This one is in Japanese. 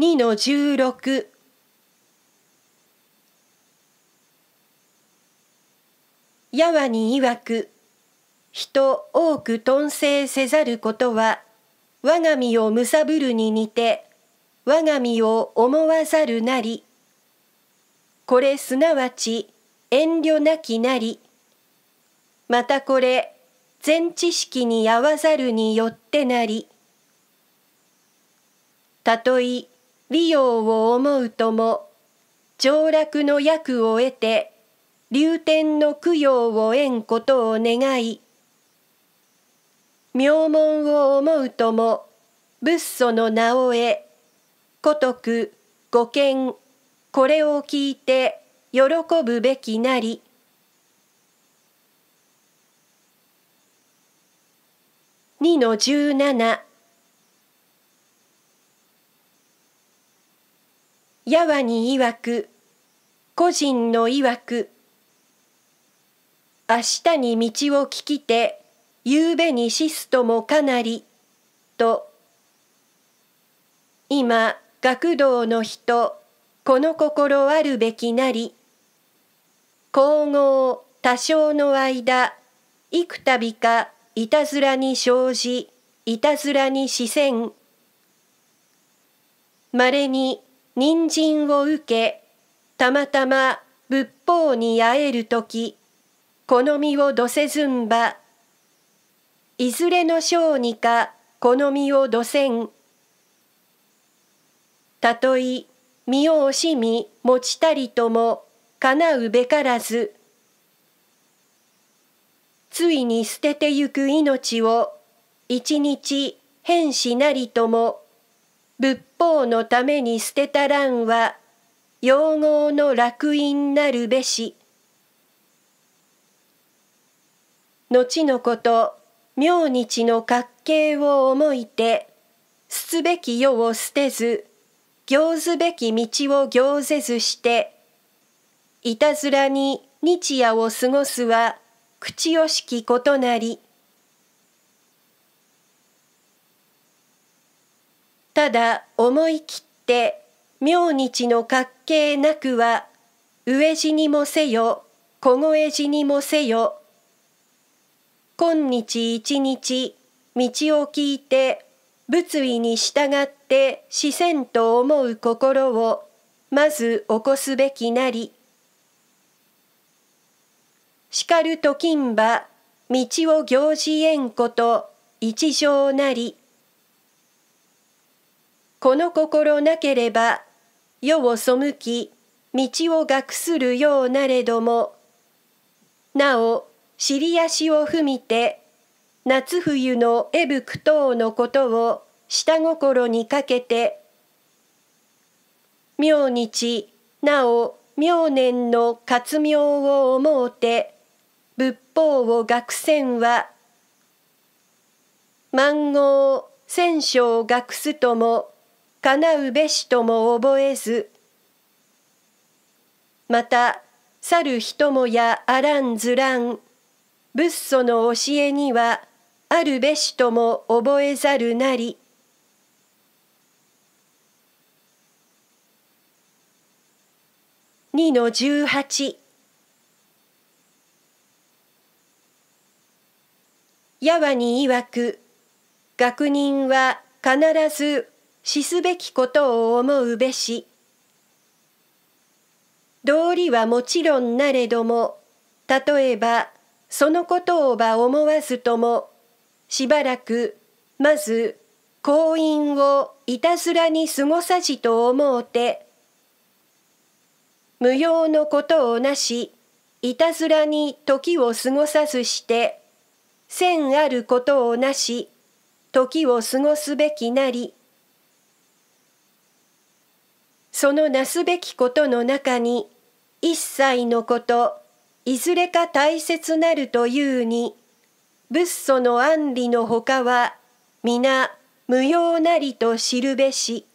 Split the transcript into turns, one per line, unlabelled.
2の16やわに曰く人多く頓生せざることは我が身をむさぶるに似て我が身を思わざるなりこれすなわち遠慮なきなりまたこれ全知識に合わざるによってなり。たとえ利用を思うとも上楽の役を得て流天の供養を得んことを願い名門を思うとも仏祖の名を得古徳御見これを聞いて喜ぶべきなり。2の17やわに曰く個人の曰く明日に道を聞きて夕べに死すともかなりと今学童の人この心あるべきなり皇后多少の間幾度かいたずらに生じいたずらに視線。まれに人参を受けたまたま仏法に会えるとき好みをどせずんばいずれの小にか好みをどせん。たとえ身を惜しみ持ちたりともかなうべからずついに捨ててゆく命を一日変しなりとも仏法のために捨てたらんは用語の楽印なるべし後のこと明日の格形を思いてすつべき世を捨てず行ずべき道を行ぜずして、いたずらに日夜を過ごすは口惜しきことなり。ただ思い切って明日の格形なくは飢え死にもせよ小声死にもせよ今日一日道を聞いて仏意に従って視線と思う心をまず起こすべきなり。叱ると金馬、道を行じえんこと一条なり。この心なければ、世を背き、道を学するようなれども、なお、尻足を踏みて、夏冬の絵吹等のことを下心にかけて明日なお明年の活名を思うて仏法を学せんは万号戦勝学すとも叶うべしとも覚えずまた去る人もやあらんずらん仏祖の教えにはあるべしとも覚えざるなり。2の18やわに曰く学人は必ずしすべきことを思うべし。道理はもちろんなれども例えばそのことをば思わずともしばらくまず婚姻をいたずらに過ごさじと思うて無用のことをなしいたずらに時を過ごさずして線あることをなし時を過ごすべきなりそのなすべきことの中に一切のこといずれか大切なるというに仏祖の安理のほかは皆無用なりと知るべし。